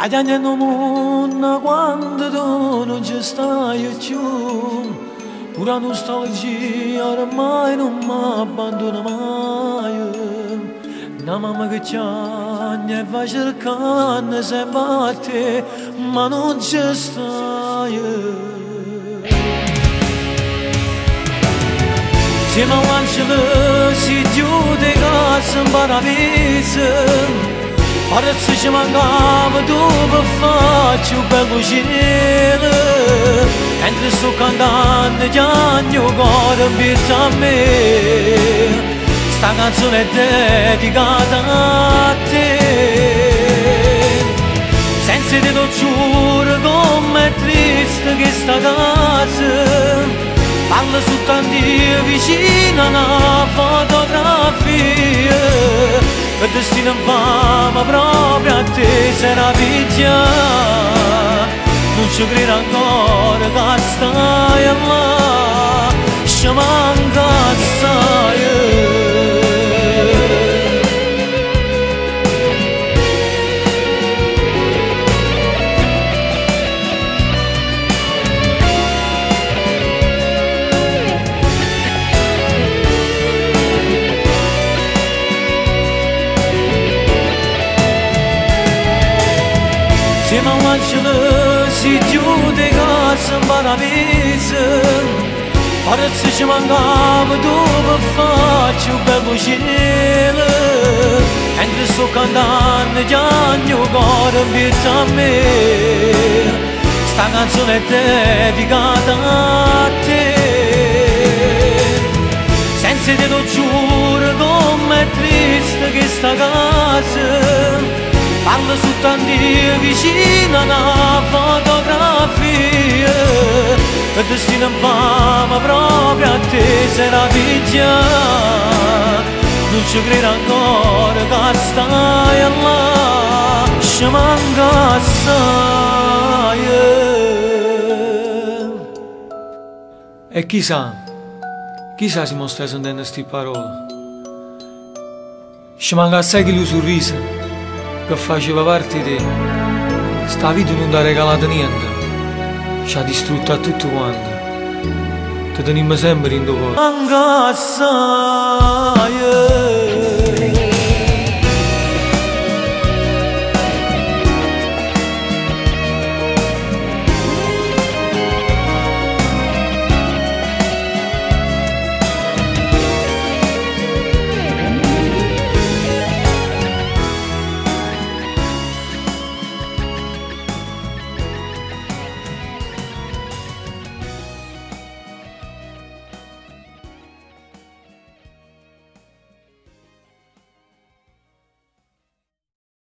Tagliando mondo quando tu non ci stai più Pura nostalgia ormai non mi abbandona mai Una mamma che c'agna e va cercando sempre a te Ma non ci stai Siamo angeli si casa in paradiso Ora se ci mancava dove faccio bello giro Mentre sto cantando chiagno cuore invita a me Sta canzone è dedicata a te Senza te lo giuro com'è triste che sta casa Parla soltanto vicino a una fotografia E destino va ma proprio a te sarà picchia Non ci credo ancora Insieme all'angelo si chiude casa in paradiso Ora se ci mancava dove faccio bello cielo Mentre sto cantando chiagno cuore invita a me Sta canzone dedicata a te Senza te lo giuro com'è triste che Am văzut Andie și Nana fotografie Destinăm fama propria te será vigiar Nu ci grera ancora che stai la. Și mă stai E chissà, chissà se mostrai sono dentro sti parole. Și m-am gasat lui sorrisă. Che faceva parte di. Sta vita non ti ha regalato niente, ci ha distrutto a tutto quanto. Ti teniamo sempre in tuo cuore.